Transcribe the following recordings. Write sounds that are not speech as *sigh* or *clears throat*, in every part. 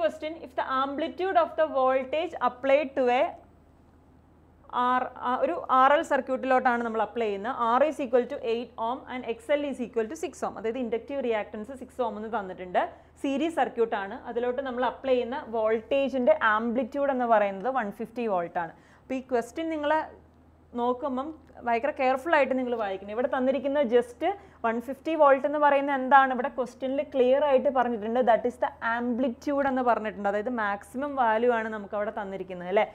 question if the amplitude of the voltage applied to a R ഒരു R L സർക്യൂട്ടിലോട്ടാണ് നമ്മൾ apply ചെയ്യുന്നത്. R is equal to eight ohm and X L is equal to six ohm അതായത് inductive reactance six ohm എന്ന് തന്നിട്ടുണ്ട്. Series സർക്യൂട്ടാണ് അതിലോട്ട് നമ്മൾ അപ്ലൈ ചെയ്യുന്ന വോൾട്ടേജിന്റെ ആംപ്ലിറ്റ്യൂഡ് എന്ന് പറയുന്നത് വൺ ഫിഫ്റ്റി വോൾട്ടാണ് അപ്പോൾ ഈ ക്വസ്റ്റ്യൻ നിങ്ങൾ നോക്കുമ്പം ഭയങ്കര കെയർഫുൾ ആയിട്ട് നിങ്ങൾ വായിക്കണം. ഇവിടെ തന്നിരിക്കുന്ന ജസ്റ്റ് വൺ ഫിഫ്റ്റി വോൾട്ട് എന്ന് പറയുന്നത് എന്താണ്? ഇവിടെ ക്വസ്റ്റ്യനിൽ ക്ലിയർ ആയിട്ട് പറഞ്ഞിട്ടുണ്ട്. ദാറ്റ് ഈസ് ദ ആംപ്ലിറ്റ്യൂഡ് എന്ന് പറഞ്ഞിട്ടുണ്ട്. അതായത് മാക്സിമം വാല്യൂ ആണ് നമുക്ക് അവിടെ തന്നിരിക്കുന്നത് അല്ലേ?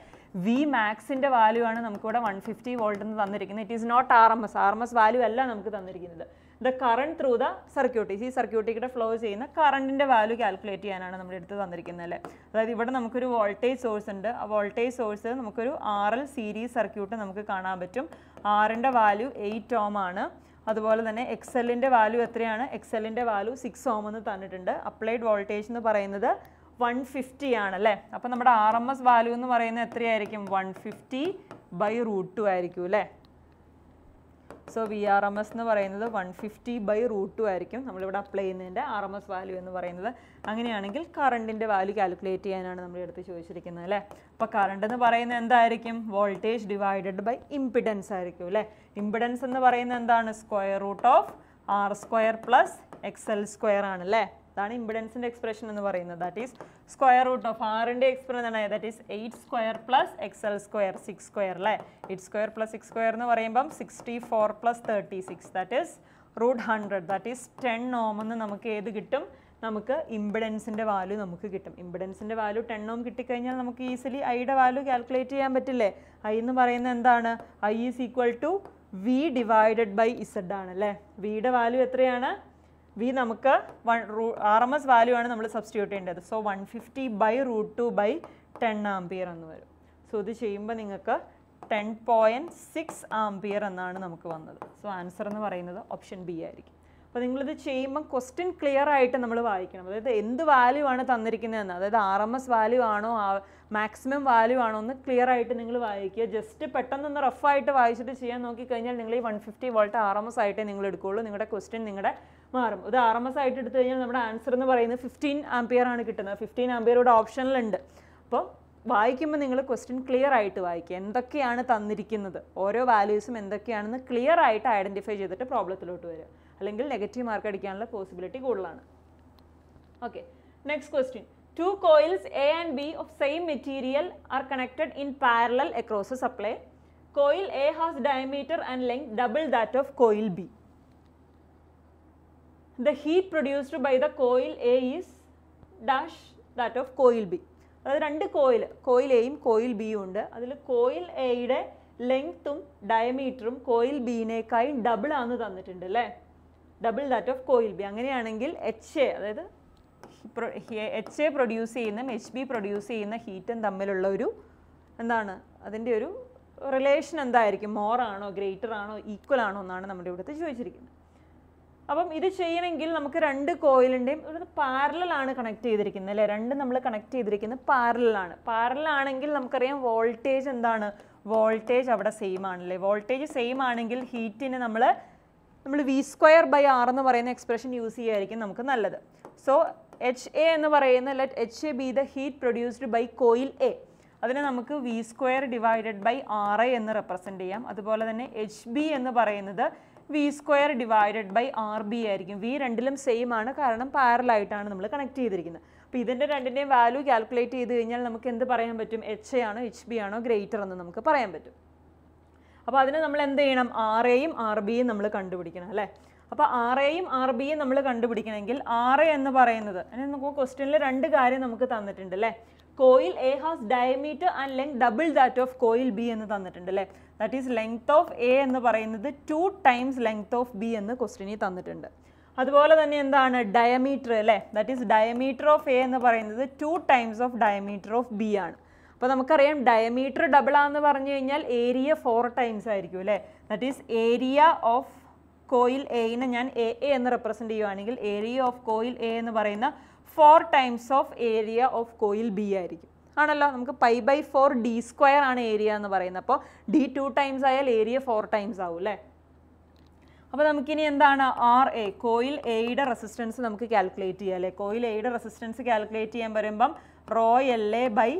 വി മാക്സിന്റെ വാല്യൂ ആണ് നമുക്കിവിടെ വൺ ഫിഫ്റ്റി വോൾട്ട് എന്ന് തന്നിരിക്കുന്നത്. It is not R M S R M S value അല്ല നമുക്ക് തന്നിരിക്കുന്നത്. The current through the circuit ഈ സർക്യൂട്ടിക്കൂടെ ഫ്ലോ ചെയ്യുന്ന കറണ്ടിന്റെ വാല്യൂ കാൽക്കുലേറ്റ് ചെയ്യാനാണ് നമ്മുടെ അടുത്ത് തന്നിരിക്കുന്നത് അല്ലേ? അതായത് ഇവിടെ നമുക്കൊരു വോൾട്ടേജ് സോഴ്സ് ഉണ്ട്. ആ വോൾട്ടേജ് സോഴ്സ് നമുക്കൊരു ആർ എൽ സീരീസ് സർക്യൂട്ട് നമുക്ക് കാണാൻ പറ്റും. ആറിന്റെ വാല്യൂ എയ്റ്റ് ഓം ആണ്. അതുപോലെ തന്നെ എക്സ് എല്ലിന്റെ വാല്യൂ എത്രയാണ്? എക്സ് എല്ലിന്റെ വാല്യൂ സിക്സ് ഓം എന്ന് തന്നിട്ടുണ്ട്. അപ്ലൈഡ് വോൾട്ടേജ് എന്ന് പറയുന്നത് വൺ ഫിഫ്റ്റി ആണല്ലേ അപ്പം അപ്പോൾ നമ്മുടെ ആർ എം എസ് വാല്യൂ എന്ന് പറയുന്നത് എത്രയായിരിക്കും? One fifty by root two ആയിരിക്കും അല്ലേ? So V R M S എന്ന് പറയുന്നത് one fifty by root two ആയിരിക്കും. നമ്മളിവിടെ അപ്ലൈ ചെയ്യുന്നതിന്റെ ആർ എം എസ് വാല്യൂ എന്ന് പറയുന്നത്. അങ്ങനെയാണെങ്കിൽ കറണ്ടിന്റെ വാല്യൂ കാൽക്കുലേറ്റ് ചെയ്യാനാണ് നമ്മൾ എടുത്ത് ചോദിച്ചിരിക്കുന്നത് അല്ലേ? അപ്പോൾ കറണ്ട് എന്ന് പറയുന്നത് എന്തായിരിക്കും? വോൾട്ടേജ് ഡിവൈഡഡ് ബൈ ഇമ്പിഡൻസ് ആയിരിക്കും അല്ലേ? ഇമ്പിഡൻസ് എന്ന് പറയുന്നത് എന്താണ്? Square root of R square plus X L square ആണ് അല്ലേ? അതാണ് ഇമ്പിഡൻസിന്റെ എക്സ്പ്രഷൻ എന്ന് പറയുന്നത്. That is square root of ആറിന്റെ എക്സ്പ്രഷൻ എന്താണ് that is eight square plus X L square six square അല്ലേ? Eight square plus six square എന്ന് പറയുമ്പം sixty four plus thirty six that is root hundred that is ten ohm എന്ന് നമുക്ക് ഏത് കിട്ടും? നമുക്ക് ഇമ്പിഡൻസിന്റെ വാല്യൂ നമുക്ക് കിട്ടും. ഇമ്പിഡൻസിന്റെ വാല്യൂ ടെൻ ഓം കിട്ടിക്കഴിഞ്ഞാൽ നമുക്ക് ഈസിലി ഐയുടെ വാല്യൂ കാൽക്കുലേറ്റ് ചെയ്യാൻ പറ്റില്ലേ? ഐ എന്ന് പറയുന്നത് എന്താണ്? I is equal to V divided by Z ആണ് അല്ലേ? വിയുടെ വാല്യൂ എത്രയാണ്? വി നമുക്ക് one room R M S value ആണ് നമ്മൾ സബ്സ്റ്റിറ്റ്യൂട്ട് ചെയ്യേണ്ടത്. So one fifty by root two by ten ampere എന്ന് വരും. സോ ഇത് ചെയ്യുമ്പോൾ നിങ്ങൾക്ക് ടെൻ പോയിന്റ് സിക്സ് ആംപിയർ എന്നാണ് നമുക്ക് വന്നത്. സോ ആൻസർ എന്ന് പറയുന്നത് ഓപ്ഷൻ ബി ആയിരിക്കും. അപ്പോൾ നിങ്ങളിത് ചെയ്യുമ്പോൾ ക്വസ്റ്റ്യൻ ക്ലിയർ ആയിട്ട് നമ്മൾ വായിക്കണം. അതായത് എന്ത് വാല്യൂ ആണ് തന്നിരിക്കുന്നതെന്ന് അതായത് ആർ എം എസ് വാല്യൂ ആണോ മാക്സിമം വാല്യൂ ആണോ എന്ന് ക്ലിയർ ആയിട്ട് നിങ്ങൾ വായിക്കുക. ജസ്റ്റ് പെട്ടെന്നൊന്ന് റഫായിട്ട് വായിച്ചിട്ട് ചെയ്യാൻ നോക്കിക്കഴിഞ്ഞാൽ നിങ്ങൾ ഈ one fifty volt R M S ആയിട്ടേ നിങ്ങൾ എടുക്കുകയുള്ളൂ. നിങ്ങളുടെ ക്വസ്റ്റ്യൻ നിങ്ങളുടെ മാറും. ഇത് ആർ എം എസ് ആയിട്ട് എടുത്തു കഴിഞ്ഞാൽ നമ്മുടെ ആൻസർ എന്ന് പറയുന്നത് ഫിഫ്റ്റീൻ ആംപിയർ ആണ് കിട്ടുന്നത്. ഫിഫ്റ്റീൻ ആംപിയർ ഇവിടെ ഓപ്ഷനിലുണ്ട് അപ്പോൾ വായിക്കുമ്പോൾ നിങ്ങൾ ക്വസ്റ്റ്യൻ ക്ലിയർ ആയിട്ട് വായിക്കുക. എന്തൊക്കെയാണ് തന്നിരിക്കുന്നത്? ഓരോ വാല്യൂസും എന്തൊക്കെയാണെന്ന് ക്ലിയർ ആയിട്ട് ഐഡന്റിഫൈ ചെയ്തിട്ട് പ്രോബ്ലത്തിലോട്ട് വരിക. അല്ലെങ്കിൽ നെഗറ്റീവ് മാർക്ക് അടിക്കാനുള്ള പോസിബിലിറ്റി കൂടുതലാണ്. Okay next question two coils A and B of same material are connected in parallel across supply coil A has diameter and length double that of coil B the heat produced by the coil A is dash that of coil B അതായത് രണ്ട് coil coil എയും coil ബിയും ഉണ്ട്. അതിൽ coil എയുടെ ലെങ്ത്തും ഡയമീറ്ററും coil ബീനേക്കായി double ആണെന്ന് തന്നിട്ടുണ്ട് അല്ലേ? Double that of coil B അങ്ങനെയാണെങ്കിൽ എച്ച് എ അതായത് എച്ച് എ പ്രൊഡ്യൂസ് ചെയ്യുന്ന എച്ച് ബി പ്രൊഡ്യൂസ് ചെയ്യുന്ന ഹീറ്റും തമ്മിലുള്ള ഒരു എന്താണ് അതിന്റെ ഒരു റിലേഷൻ എന്തായിരിക്കും? മോർ ആണോ ഗ്രേറ്റർ ആണോ ഈക്വൽ ആണോ എന്നാണ് നമ്മുടെ ഇവിടുത്തെ ചോദിച്ചിരിക്കുന്നത്. അപ്പം ഇത് ചെയ്യണമെങ്കിൽ നമുക്ക് രണ്ട് കോയിലിന്റെയും ഒരു പാരലാണ് കണക്ട് ചെയ്തിരിക്കുന്നത് അല്ലേ? രണ്ട് നമ്മൾ കണക്ട് ചെയ്തിരിക്കുന്നത് പാരലാണ് പാരലാണെങ്കിൽ നമുക്കറിയാം വോൾട്ടേജ് എന്താണ്? വോൾട്ടേജ് അവിടെ സെയിം ആണല്ലേ? വോൾട്ടേജ് സെയിം ആണെങ്കിൽ ഹീറ്റിന് നമ്മൾ നമ്മൾ വി സ്ക്വയർ ബൈ ആർ എന്ന് പറയുന്ന എക്സ്പ്രഷൻ യൂസ് ചെയ്യുമായിരിക്കും നമുക്ക് നല്ലത്. സോ എച്ച് എ എന്ന് പറയുന്ന let H A be the heat produced by coil A അതിനെ നമുക്ക് V square divided by R A എന്ന് റെപ്രസെന്റ് ചെയ്യാം. അതുപോലെ തന്നെ എച്ച് ബി എന്ന് പറയുന്നത് V square divided by R B ആയിരിക്കും. വി രണ്ടിലും സെയിം ആണ്. കാരണം പാരലായിട്ടാണ് നമ്മൾ കണക്ട് ചെയ്തിരിക്കുന്നത്. അപ്പോൾ ഇതിന്റെ രണ്ടിന്റെയും വാല്യൂ കാൽക്കുലേറ്റ് ചെയ്ത് കഴിഞ്ഞാൽ നമുക്ക് എന്ത് പറയാൻ പറ്റും? എച്ച് എ ആണോ എച്ച് ബി ആണോ ഗ്രേറ്റർ എന്ന് നമുക്ക് പറയാൻ പറ്റും. അപ്പോൾ അതിന് നമ്മൾ എന്ത് ചെയ്യണം? ആർ എയും ആർ ബിയും നമ്മൾ കണ്ടുപിടിക്കണം അല്ലേ? അപ്പോൾ ആർ എയും ആർ ബിയും നമ്മൾ കണ്ടുപിടിക്കണമെങ്കിൽ ആർ എ എന്ന് പറയുന്നത് അതിന് നമുക്ക് ക്വസ്റ്റ്യനിൽ രണ്ട് കാര്യം നമുക്ക് തന്നിട്ടുണ്ട് അല്ലേ? Coil A has diameter and length double that of coil B എന്ന് തന്നിട്ടുണ്ട് അല്ലേ? That is length of A എന്ന് പറയുന്നത് two times length of B എന്ന് ക്വസ്റ്റ്യനിൽ തന്നിട്ടുണ്ട്. അതുപോലെ തന്നെ എന്താണ്? ഡയമീറ്റർ അല്ലേ? That is diameter of A എന്ന് പറയുന്നത് two times of diameter of B ആണ്. അപ്പോൾ നമുക്കറിയാം ഡയമീറ്റർ ഡബിൾ ആണെന്ന് പറഞ്ഞു കഴിഞ്ഞാൽ ഏരിയ ഫോർ ടൈംസ് ആയിരിക്കും അല്ലേ? That is area of coil എയിനെ ഞാൻ എ എ എന്ന് റെപ്രസെന്റ് ചെയ്യുവാണെങ്കിൽ ഏരിയ ഓഫ് കോയിൽ എ എന്ന് പറയുന്ന four times of area of coil B ആയിരിക്കും. ആണല്ലോ? നമുക്ക് pi by four D square ആണ് ഏരിയ എന്ന് പറയുന്നത്. അപ്പോൾ ഡി ടു ടൈംസ് ആയാൽ ഏരിയ ഫോർ ടൈംസ് ആവും അല്ലേ? അപ്പോൾ നമുക്കിനി എന്താണ്? ആർ എ കോയിൽ എയുടെ റെസിസ്റ്റൻസ് നമുക്ക് കാൽക്കുലേറ്റ് ചെയ്യാം അല്ലേ? കോയിൽ എയുടെ റെസിസ്റ്റൻസ് കാൽക്കുലേറ്റ് ചെയ്യാൻ വരുമ്പം rho L A by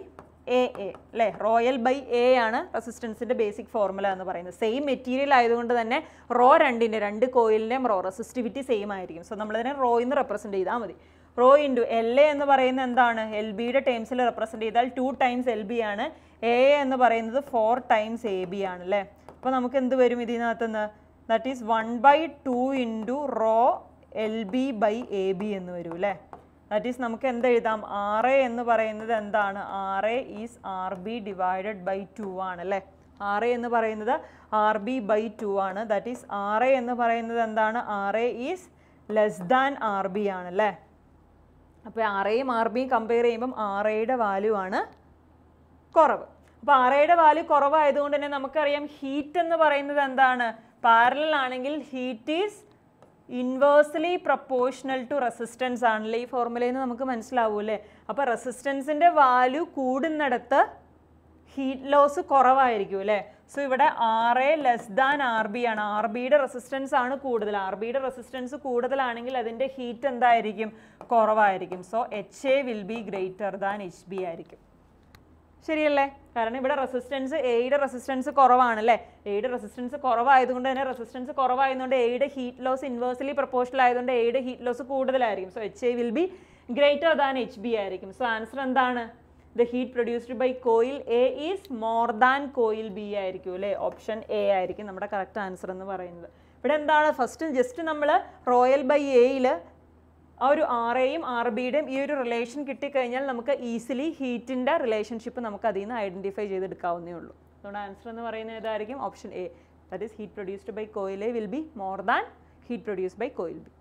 A A അല്ലേ? റോയൽ ബൈ എ ആണ് റെസിസ്റ്റൻസിന്റെ ബേസിക് ഫോർമുല എന്ന് പറയുന്നത്. സെയിം മെറ്റീരിയൽ ആയതുകൊണ്ട് തന്നെ റോ രണ്ടിന്റെ രണ്ട് കോയിലിന്റെയും റോ റെസിസ്റ്റിവിറ്റി സെയിം ആയിരിക്കും. സോ നമ്മളതിനെ റോ എന്ന് റെപ്രസെന്റ് ചെയ്താൽ മതി. റോ ഇന്റു എൽ എ എന്ന് പറയുന്നത് എന്താണ്? എൽ ബിയുടെ ടേംസിൽ റെപ്രസെന്റ് ചെയ്താൽ ടു ടൈംസ് എൽ ബി ആണ്. എ എന്ന് പറയുന്നത് ഫോർ ടൈംസ് എ ബി ആണ് അല്ലേ? അപ്പോൾ നമുക്ക് എന്ത് വരും ഇതിനകത്തുനിന്ന്? That is one by two into rho L B by A B എന്ന് വരും അല്ലേ? ദാറ്റ് ഈസ് നമുക്ക് എന്ത് എഴുതാം? ആർ എ എന്ന് പറയുന്നത് എന്താണ്? R A is R B divided by two ആണ് അല്ലേ? ആർ എ എന്ന് പറയുന്നത് ആർ ബി ബൈ ടു ആണ്. ദാറ്റ് ഈസ് ആർ എ എന്ന് പറയുന്നത് എന്താണ്? R A is less than R B ആണ് അല്ലേ? അപ്പോൾ ആർ എയും ആർ ബിയും കമ്പയർ ചെയ്യുമ്പം ആർ എയുടെ വാല്യൂ ആണ് കുറവ്. അപ്പോൾ ആർ എയുടെ വാല്യൂ കുറവായതുകൊണ്ട് തന്നെ നമുക്കറിയാം ഹീറ്റ് എന്ന് പറയുന്നത് എന്താണ്? പാരലൽ ആണെങ്കിൽ heat is inversely proportional to resistance ആണല്ലേ ഈ ഫോർമുലയിൽ നിന്ന് നമുക്ക് മനസ്സിലാവൂ അല്ലേ? അപ്പോൾ റെസിസ്റ്റൻസിന്റെ വാല്യൂ കൂടുന്നിടത്ത് ഹീറ്റ് ലോസ് കുറവായിരിക്കും അല്ലേ? സോ ഇവിടെ R A less than R B ആണ്. ആർ ബിയുടെ റെസിസ്റ്റൻസ് ആണ് കൂടുതൽ. ആർ ബിയുടെ റെസിസ്റ്റൻസ് കൂടുതലാണെങ്കിൽ അതിന്റെ ഹീറ്റ് എന്തായിരിക്കും? കുറവായിരിക്കും. So H A will be greater than H B ആയിരിക്കും. ശരിയല്ലേ? കാരണം ഇവിടെ റെസിസ്റ്റൻസ് എയുടെ റെസിസ്റ്റൻസ് കുറവാണല്ലേ? എയുടെ റെസിസ്റ്റൻസ് കുറവായതുകൊണ്ട് തന്നെ റെസിസ്റ്റൻസ് കുറവായതുകൊണ്ട് എയുടെ ഹീറ്റ് ലോസ് ഇൻവേഴ്സലി പ്രപ്പോർഷണൽ ആയതുകൊണ്ട് എയുടെ ഹീറ്റ് ലോസ് കൂടുതലായിരിക്കും. So H A will be greater than H B ആയിരിക്കും. സോ ആൻസർ എന്താണ്? The heat produced by coil A is more than coil B ആയിരിക്കും അല്ലേ? ഓപ്ഷൻ എ ആയിരിക്കും നമ്മുടെ കറക്റ്റ് ആൻസർ എന്ന് പറയുന്നത്. ഇവിടെ എന്താണ്? ഫസ്റ്റ് ജസ്റ്റ് നമ്മൾ റോയൽ ബൈ എയിൽ ആ ഒരു ആർ എയും ആർ ബിയുടെയും ഈ ഒരു റിലേഷൻ കിട്ടിക്കഴിഞ്ഞാൽ നമുക്ക് ഈസിലി ഹീറ്റിന്റെ റിലേഷൻഷിപ്പ് നമുക്ക് അതിൽ നിന്ന് ഐഡന്റിഫൈ ചെയ്തെടുക്കാവുന്നേ ഉള്ളൂ അതുകൊണ്ട് ആൻസർ എന്ന് പറയുന്നത് ഏതായിരിക്കും option A that is heat produced by coil A will be more than heat produced by coil B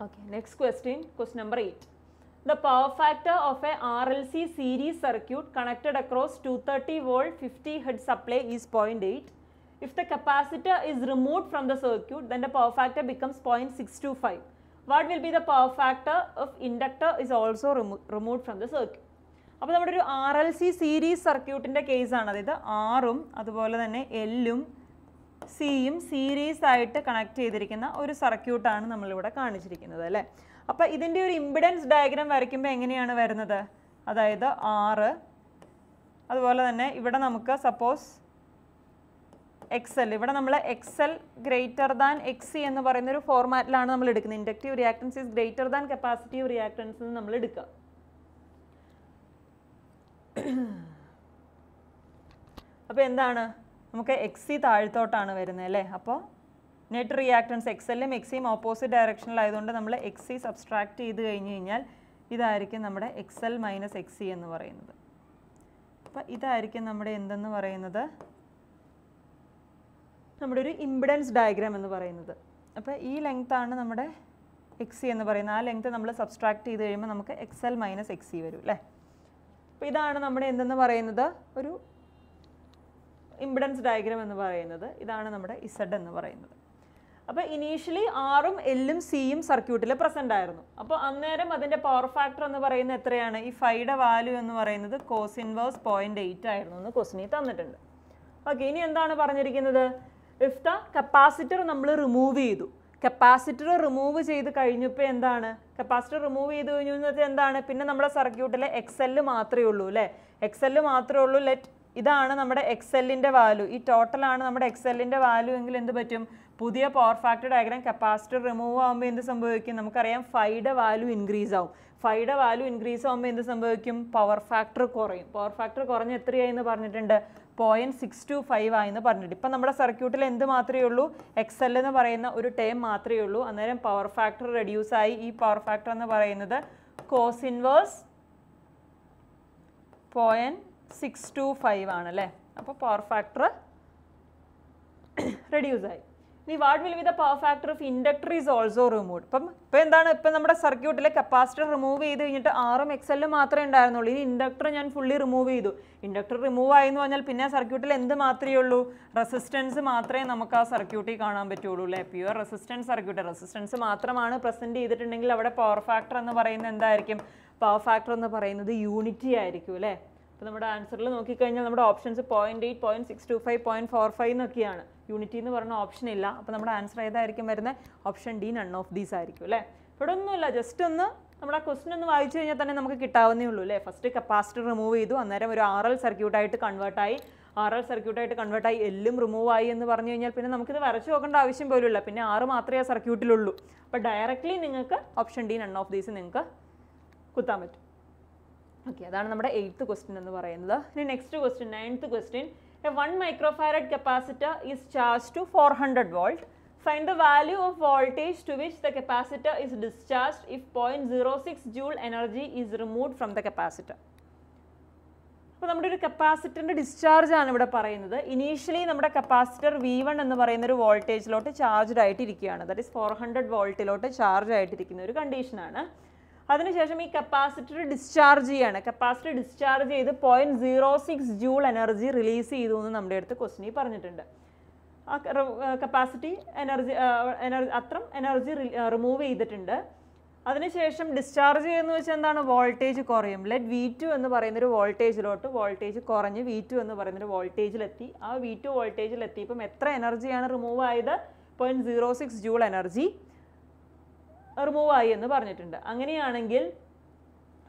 Okay, next question, question number 8. The power factor of a RLC series circuit connected across 230 volt 50 hertz supply is 0.8. If the capacitor is removed from the circuit, then the power factor becomes 0.625. What will be the power factor if inductor is also remo removed from the circuit? അപ്പോൾ നമ്മുടെ ഒരു R L C series സർക്യൂട്ടിന്റെ കേസാണ് അതായത് ആറും അതുപോലെ തന്നെ എല്ലും സിയും സീരീസ് ആയിട്ട് കണക്ട് ചെയ്തിരിക്കുന്ന ഒരു സർക്യൂട്ടാണ് നമ്മളിവിടെ കാണിച്ചിരിക്കുന്നത് അല്ലേ അപ്പോൾ ഇതിന്റെ ഒരു ഇമ്പിഡൻസ് ഡയഗ്രാം വരയ്ക്കുമ്പോൾ എങ്ങനെയാണ് വരുന്നത് അതായത് ആറ് അതുപോലെ തന്നെ ഇവിടെ നമുക്ക് സപ്പോസ് എക്സ് എൽ ഇവിടെ നമ്മൾ എക്സെൽ ഗ്രേറ്റർ ദാൻ എക്സ് എന്ന് പറയുന്ന ഒരു ഫോർമാറ്റിലാണ് നമ്മൾ എടുക്കുന്നത്. Inductive reactance is greater than capacitive reactance നമ്മൾ എടുക്കുക. *clears throat* അപ്പോൾ എന്താണ്? നമുക്ക് എക്സി താഴ്ത്തോട്ടാണ് വരുന്നത് അല്ലേ? അപ്പോൾ നെറ്റ് റിയാക്ടൻസ് എക്സലും എക്സിയും ഓപ്പോസിറ്റ് ഡയറക്ഷനിലായതുകൊണ്ട് നമ്മൾ എക്സി സബ്സ്ട്രാക്ട് ചെയ്ത് കഴിഞ്ഞ് കഴിഞ്ഞാൽ ഇതായിരിക്കും നമ്മുടെ എക്സെൽ മൈനസ് എക്സി എന്ന് പറയുന്നത്. അപ്പോൾ ഇതായിരിക്കും നമ്മുടെ എന്തെന്ന് പറയുന്നത്? നമ്മുടെ ഒരു ഇമ്പിഡൻസ് ഡയഗ്രാം എന്ന് പറയുന്നത്. അപ്പോൾ ഈ ലെങ്ത് ആണ് നമ്മുടെ എക്സ് എന്ന് പറയുന്നത്. ആ ലെങ്ത്ത് നമ്മൾ സബ്സ്ട്രാക്ട് ചെയ്ത് കഴിയുമ്പോൾ നമുക്ക് X L minus X C വരും അല്ലേ അപ്പോൾ ഇതാണ് നമ്മുടെ എന്തെന്ന് പറയുന്നത്? ഒരു ഇമ്പിഡൻസ് ഡയഗ്രാം എന്ന് പറയുന്നത്. ഇതാണ് നമ്മുടെ ഇസഡ് എന്ന് പറയുന്നത്. അപ്പോൾ ഇനീഷ്യലി ആറും എല്ലും സിയും സർക്യൂട്ടിൽ പ്രസന്റ് ആയിരുന്നു. അപ്പോൾ അന്നേരം അതിന്റെ പവർ ഫാക്ടർ എന്ന് പറയുന്നത് എത്രയാണ്? ഈ ഫൈയുടെ വാല്യൂ എന്ന് പറയുന്നത് കോസ് ഇൻവേഴ്സ് പോയിന്റ് എയ്റ്റ് ആയിരുന്നു എന്ന് ക്വസ്റ്റിനി തന്നിട്ടുണ്ട്. ഓക്കെ ഇനി എന്താണ് പറഞ്ഞിരിക്കുന്നത്? ഇഫ് ദ കപ്പാസിറ്റർ നമ്മൾ റിമൂവ് ചെയ്തു. കപ്പാസിറ്റർ റിമൂവ് ചെയ്ത് കഴിഞ്ഞപ്പോൾ എന്താണ്? കപ്പാസിറ്റർ റിമൂവ് ചെയ്ത് കഴിഞ്ഞു എന്ന് വെച്ചാൽ എന്താണ്? പിന്നെ നമ്മുടെ സർക്യൂട്ടിലെ എക്സ് എല്ല് മാത്രമേ ഉള്ളൂ അല്ലേ? എക്സ് എല്ല് മാത്രമേ ഉള്ളൂ. ലെറ്റ് ഇതാണ് നമ്മുടെ എക്സ് എല്ലിന്റെ വാല്യൂ ഈ ടോട്ടലാണ് നമ്മുടെ എക്സ് എല്ലിന്റെ വാല്യൂ എങ്കിൽ എന്ത് പറ്റും? പുതിയ power factor diagram capacitor remove ആകുമ്പോൾ എന്ത് സംഭവിക്കും? നമുക്കറിയാം ഫൈയുടെ വാല്യൂ ഇൻക്രീസ് ആവും. ഫൈയുടെ വാല്യൂ ഇൻക്രീസ് ആകുമ്പോൾ എന്ത് സംഭവിക്കും? പവർ ഫാക്ടർ കുറയും. പവർ ഫാക്ടർ കുറഞ്ഞ് എത്രയായി എന്ന് പറഞ്ഞിട്ടുണ്ട്? പോയിന്റ് സിക്സ് ടു ഫൈവ് ആയെന്ന് പറഞ്ഞിട്ട് ഇപ്പം നമ്മുടെ സർക്യൂട്ടിൽ എന്ത് മാത്രമേ ഉള്ളൂ? എക്സ് എൽ എന്ന് പറയുന്ന ഒരു ടേം മാത്രമേ ഉള്ളൂ. അന്നേരം പവർ ഫാക്ടർ റെഡ്യൂസ് ആയി. ഈ പവർ ഫാക്ടർ എന്ന് പറയുന്നത് cos inverse point six two five ആണല്ലേ അപ്പോൾ പവർ ഫാക്ടർ റെഡ്യൂസ് ആയി. ഇനി what will be the power factor of inductor is also remove ഇപ്പം ഇപ്പം എന്താണ്? ഇപ്പം നമ്മുടെ സർക്യൂട്ടിലെ കപ്പാസിറ്റർ റിമൂവ് ചെയ്ത് കഴിഞ്ഞിട്ട് ആറും എക്സലും മാത്രമേ ഉണ്ടായിരുന്നുള്ളൂ. ഇനി ഇൻഡക്ടർ ഞാൻ ഫുള്ളി റിമൂവ് ചെയ്തു. ഇൻഡക്ടർ റിമൂവ് ആയി എന്ന് പറഞ്ഞാൽ പിന്നെ സർക്യൂട്ടിൽ എന്ത് മാത്രമേ ഉള്ളൂ? റെസിസ്റ്റൻസ് മാത്രമേ നമുക്ക് ആ സർക്യൂട്ടിൽ കാണാൻ പറ്റുള്ളൂ അല്ലേ? പ്യുവർ റെസിസ്റ്റൻസ് സർക്യൂട്ട് റെസിസ്റ്റൻസ് മാത്രമാണ് പ്രസന്റ് ചെയ്തിട്ടുണ്ടെങ്കിൽ അവിടെ പവർ ഫാക്ടർ എന്ന് പറയുന്നത് എന്തായിരിക്കും? പവർ ഫാക്ടർ എന്ന് പറയുന്നത് യൂണിറ്റി ആയിരിക്കും അല്ലേ? അപ്പോൾ നമ്മുടെ ആൻസറിൽ നോക്കിക്കഴിഞ്ഞാൽ നമ്മുടെ options point eight point six two five point four five എന്നൊക്കെയാണ്. യൂണിറ്റി എന്ന് പറഞ്ഞ ഓപ്ഷൻ ഇല്ല. അപ്പോൾ നമ്മുടെ ആൻസർ ഏതായിരിക്കും വരുന്നത് option D none of these ആയിരിക്കും അല്ലേ? ഇവിടെ ഒന്നുമില്ല. ജസ്റ്റ് ഒന്ന് നമ്മുടെ ക്വസ്റ്റൻ ഒന്ന് വായിച്ചു കഴിഞ്ഞാൽ തന്നെ നമുക്ക് കിട്ടാവുന്നേ ഉള്ളൂ അല്ലേ? ഫസ്റ്റ് കപ്പാസിറ്റർ റിമൂവ് ചെയ്തു. അന്നേരം ഒരു ആർ എൽ സർക്യൂട്ടായിട്ട് കൺവേർട്ടായി ആർ എൽ സർക്യൂട്ടായിട്ട് കൺവേർട്ടായി എല്ലും റിമൂവ് ആയി. എന്ന് പറഞ്ഞു കഴിഞ്ഞാൽ പിന്നെ നമുക്കിത് വരച്ച് നോക്കേണ്ട ആവശ്യം പോലും ഇല്ല. പിന്നെ ആറ് മാത്രമേ ആ സർക്യൂട്ടിലുള്ളൂ അപ്പോൾ ഡയറക്റ്റ്ലി നിങ്ങൾക്ക് option D none of these നിങ്ങൾക്ക് കുത്താൻ പറ്റും. ഓക്കെ അതാണ് നമ്മുടെ എയ്ത്ത് ക്വസ്റ്റ്യൻ എന്ന് പറയുന്നത്. ഇനി next question ninth question a one microfarad capacitor is charge to four hundred volt find the value of voltage to which the capacitor is discharge if point zero six joule energy is remove from the capacitor അപ്പോൾ നമ്മുടെ ഒരു കപ്പാസിറ്ററിന്റെ discharge ആണ് ഇവിടെ പറയുന്നത്. Initially നമ്മുടെ capacitor V one എന്ന് പറയുന്ന ഒരു വോൾട്ടേജിലോട്ട് ചാർജ്ഡ് ആയിട്ടിരിക്കുകയാണ്. ദാറ്റ് ഈസ് ഫോർ ഹൺഡ്രഡ് വോൾട്ടിലോട്ട് ചാർജ് ആയിട്ടിരിക്കുന്ന ഒരു കണ്ടീഷനാണ് അതിനുശേഷം ഈ കപ്പാസിറ്റർ ഡിസ്ചാർജ് ചെയ്യാണ്. കപ്പാസിറ്റർ ഡിസ്ചാർജ് ചെയ്ത് point zero six joule energy release ചെയ്തു എന്ന് നമ്മുടെ അടുത്ത് ക്വസ്റ്റിനിൽ പറഞ്ഞിട്ടുണ്ട്. ആ കപ്പാസിറ്റി എനർജി എനർജി അത്രം എനർജി റിമൂവ് ചെയ്തിട്ടുണ്ട്. അതിനുശേഷം ഡിസ്ചാർജ് ചെയ്യുന്ന വെച്ചാൽ എന്താണ്? വോൾട്ടേജ് കുറയും. ലെറ്റ് വി ടു എന്ന് പറയുന്നൊരു വോൾട്ടേജിലോട്ട് വോൾട്ടേജ് കുറഞ്ഞ് വി ടു എന്ന് പറയുന്നൊരു വോൾട്ടേജിലെത്തി ആ വി ടു വോൾട്ടേജിലെത്തിയപ്പം എത്ര എനർജിയാണ് റിമൂവ് ആയത്? Point zero six joule energy remove ആയി എന്ന് പറഞ്ഞിട്ടുണ്ട്. അങ്ങനെയാണെങ്കിൽ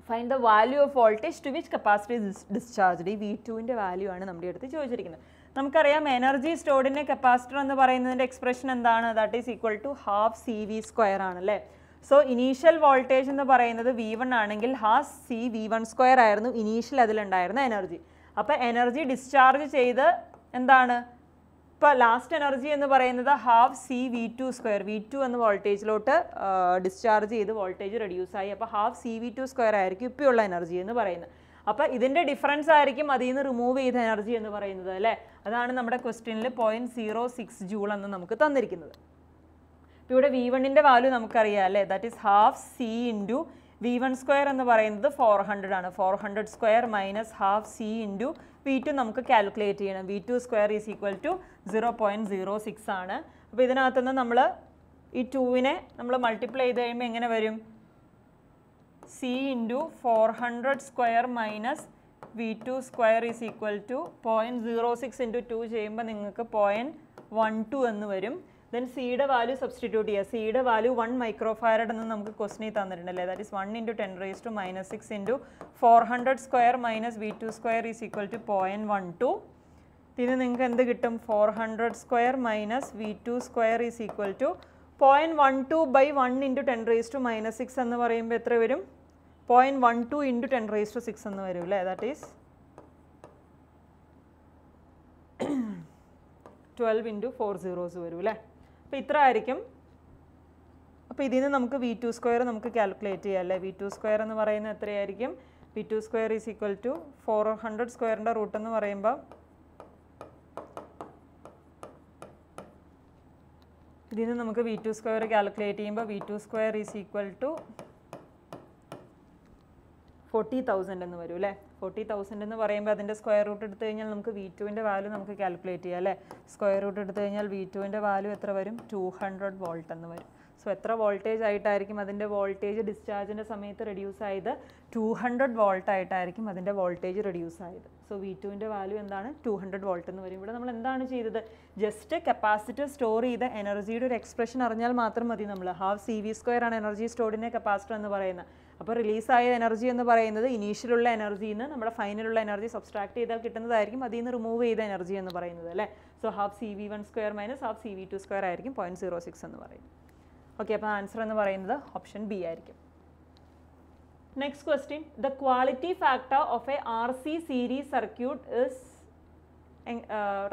find the value of voltage to which capacity discharged ഈ വി ടുവിന്റെ വാല്യൂ ആണ് നമ്മുടെ അടുത്ത് ചോദിച്ചിരിക്കുന്നത്. നമുക്കറിയാം എനർജി സ്റ്റോർഡിന്റെ കപ്പാസിറ്റർ എന്ന് പറയുന്നതിന്റെ എക്സ്പ്രഷൻ എന്താണ്? That is equal to half C V square ആണല്ലേ സോ ഇനീഷ്യൽ വോൾട്ടേജ് എന്ന് പറയുന്നത് വി വൺ ആണെങ്കിൽ half C V one square ആയിരുന്നു ഇനീഷ്യൽ അതിലുണ്ടായിരുന്ന എനർജി അപ്പോൾ എനർജി ഡിസ്ചാർജ് ചെയ്ത് എന്താണ്? ഇപ്പോൾ ലാസ്റ്റ് എനർജി എന്ന് പറയുന്നത് half C V two square V two എന്ന വോൾട്ടേജിലോട്ട് ഡിസ്ചാർജ് ചെയ്ത് വോൾട്ടേജ് റെഡ്യൂസ് ആയി. അപ്പോൾ half C V two square ആയിരിക്കും ഇപ്പോഴുള്ള എനർജി എന്ന് പറയുന്നത്. അപ്പോൾ ഇതിന്റെ ഡിഫറൻസ് ആയിരിക്കും അതിൽ നിന്ന് റിമൂവ് ചെയ്ത എനർജി എന്ന് പറയുന്നത് അല്ലേ? അതാണ് നമ്മുടെ ക്വസ്റ്റ്യനിൽ പോയിന്റ് സീറോ സിക്സ് ജൂൾ എന്ന് നമുക്ക് തന്നിരിക്കുന്നത്. ഇപ്പോൾ ഇവിടെ വി വണ്ണിന്റെ വാല്യൂ നമുക്കറിയാം അല്ലേ? That is half C into V one square എന്ന് പറയുന്നത് ഫോർ ഹൺഡ്രഡ് ആണ്. Four hundred square minus half C into V two നമുക്ക് കാൽക്കുലേറ്റ് ചെയ്യണം. V two square is equal to zero point zero six ആണ്. അപ്പോൾ ഇതിനകത്തുനിന്ന് നമ്മൾ ഈ ടൂവിനെ നമ്മൾ മൾട്ടിപ്ലൈ ചെയ്ത് കഴിയുമ്പോൾ എങ്ങനെ വരും? C into four hundred square minus V two square is equal to point zero six into two ചെയ്യുമ്പോൾ നിങ്ങൾക്ക് പോയിന്റ് വൺ ടു എന്ന് വരും. ദെൻ സിയുടെ വാല്യൂ സബ്സ്റ്റിറ്റ്യൂട്ട് ചെയ്യുക. സിയുടെ വാല്യൂ വൺ മൈക്രോഫാരഡ് എന്ന് നമുക്ക് ക്വസ്റ്റിനിൽ തന്നിട്ടുണ്ടല്ലേ? That is one into ten raise to minus six into four hundred square minus V two square is equal to point one two ഇതിന് നിങ്ങൾക്ക് എന്ത് കിട്ടും? Four hundred square minus V two square is equal to point one two by one into ten raise to minus six എന്ന് പറയുമ്പോൾ എത്ര വരും? Point one two into ten raise to six എന്ന് വരും അല്ലേ? That is twelve into four zeros വരും അല്ലേ? അപ്പോൾ ഇത്ര ആയിരിക്കും അപ്പോൾ ഇതിൽ നിന്ന് നമുക്ക് വി ടു സ്ക്വയർ നമുക്ക് കാൽക്കുലേറ്റ് ചെയ്യാം അല്ലേ? വി ടു സ്ക്വയർ എന്ന് പറയുന്നത് എത്രയായിരിക്കും? V two square is equal to four hundred സ്ക്വയറിന്റെ റൂട്ട് എന്ന് പറയുമ്പോൾ ഇതിൽ നിന്ന് നമുക്ക് വി ടു സ്ക്വയർ കാൽക്കുലേറ്റ് ചെയ്യുമ്പോൾ V two square is equal to forty thousand എന്ന് വരും അല്ലേ? ഫോർട്ടി തൗസൻഡ് എന്ന് പറയുമ്പോൾ അതിന്റെ സ്ക്വയർ റൂട്ട് എടുത്തു കഴിഞ്ഞാൽ നമുക്ക് വി ടുവിന്റെ വാല്യൂ നമുക്ക് കാൽക്കുലേറ്റ് ചെയ്യാം അല്ലേ? സ്ക്വയർ റൂട്ട് എടുത്തു കഴിഞ്ഞാൽ വി ടുവിന്റെ വാല്യൂ എത്ര വരും? ടു ഹൺഡ്രഡ് വോൾട്ട് എന്ന് വരും. സോ എത്ര വോൾട്ടേജ് ആയിട്ടായിരിക്കും അതിന്റെ വോൾട്ടേജ് ഡിസ്ചാർജിന്റെ സമയത്ത് റെഡ്യൂസ് ആയത്? ടു ഹൺഡ്രഡ് വോൾട്ട് ആയിട്ടായിരിക്കും അതിന്റെ വോൾട്ടേജ് റെഡ്യൂസ് ആയത്. സോ വി ടുവിന്റെ വാല്യൂ എന്താണ്? ടു ഹൺഡ്രഡ് വോൾട്ട് എന്ന് വരും. ഇവിടെ നമ്മൾ എന്താണ് ചെയ്തത്? ജസ്റ്റ് കപ്പാസിറ്റർ സ്റ്റോർ ചെയ്ത എനർജിയുടെ ഒരു എക്സ്പ്രഷൻ അറിഞ്ഞാൽ മാത്രം മതി നമ്മൾ ഹാഫ് സി വി സ്ക്വയർ ആണ് എനർജി സ്റ്റോർഡിനെ കപ്പാസിറ്റർ എന്ന് പറയുന്നത്. അപ്പോൾ റിലീസായ എനർജി എന്ന് പറയുന്നത് ഇനീഷ്യലുള്ള എനർജിയിൽ നിന്ന് നമ്മുടെ ഫൈനലുള്ള എനർജി സബ്സ്ട്രാക്ട് ചെയ്താൽ കിട്ടുന്നതായിരിക്കും. അതിൽ നിന്ന് റിമൂവ് ചെയ്ത എനർജി എന്ന് പറയുന്നത് അല്ലേ? So half C V one square minus half C V two square ആയിരിക്കും. പോയിന്റ് സീറോ സിക്സ് എന്ന് പറയും ഓക്കെ അപ്പോൾ ആൻസർ എന്ന് പറയുന്നത് ഓപ്ഷൻ ബി ആയിരിക്കും. Next question the quality factor of a R C series circuit is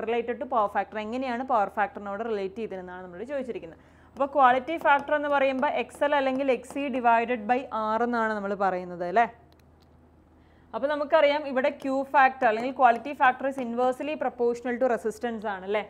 related to power factor എങ്ങനെയാണ് power ഫാക്ടറിനോട് relate ചെയ്തിരുന്നതാണ് നമ്മൾ ചോദിച്ചിരിക്കുന്നത്. അപ്പോൾ ക്വാളിറ്റി ഫാക്ടർ എന്ന് പറയുമ്പോൾ എക്സൽ അല്ലെങ്കിൽ എക്സി ഡിവൈഡഡ് ബൈ ആർ എന്നാണ് നമ്മൾ പറയുന്നത് അല്ലേ? അപ്പോൾ നമുക്കറിയാം ഇവിടെ ക്യൂ ഫാക്ടർ അല്ലെങ്കിൽ quality factor is inversely proportional to resistance ആണ് അല്ലേ?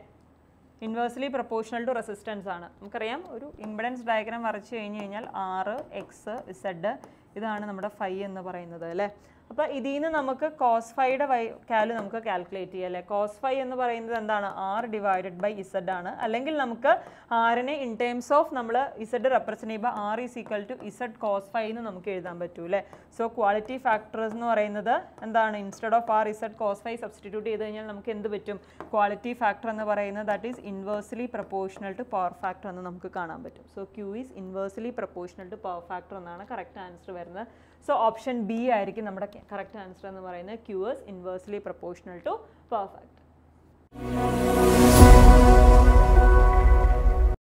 ഇൻവേഴ്സ്ലി പ്രപ്പോർഷണൽ ടു റെസിസ്റ്റൻസ് ആണ്. നമുക്കറിയാം ഒരു ഇമ്പിഡൻസ് ഡയഗ്രാം വരച്ച് കഴിഞ്ഞ് കഴിഞ്ഞാൽ ആറ് എക്സ് ഇസഡ് ഇതാണ് നമ്മുടെ ഫൈ എന്ന് പറയുന്നത് അല്ലേ? അപ്പോൾ ഇതിൽ നിന്ന് നമുക്ക് കോസ് ഫൈയുടെ വൈ കാൽ നമുക്ക് കാൽക്കുലേറ്റ് ചെയ്യാം അല്ലേ? കോസ് ഫൈ എന്ന് പറയുന്നത് എന്താണ്? ആർ ഡിവൈഡഡ് ബൈ ഇസഡ് ആണ്. അല്ലെങ്കിൽ നമുക്ക് ആറിനെ ഇൻ ടേംസ് ഓഫ് നമ്മൾ ഇസഡ് റെപ്രസെന്റ് ചെയ്യുമ്പോൾ R is equal to Z cos phi എന്ന് നമുക്ക് എഴുതാൻ പറ്റൂ അല്ലേ? സോ ക്വാളിറ്റി ഫാക്ടേഴ്സ് എന്ന് പറയുന്നത് എന്താണ്? Instead of R Z cos phi substitute ചെയ്ത് കഴിഞ്ഞാൽ നമുക്ക് എന്ത് പറ്റും? ക്വാളിറ്റി ഫാക്ടർ എന്ന് പറയുന്നത് that is inversely proportional to power factor എന്ന് നമുക്ക് കാണാൻ പറ്റും. So Q is inversely proportional to power factor എന്നാണ് കറക്റ്റ് ആൻസർ വരുന്നത്. സോ ഓപ്ഷൻ ബി ആയിരിക്കും നമ്മുടെ കറക്റ്റ് ആൻസർ എന്ന് പറയുന്നത് Q is inversely proportional to perfect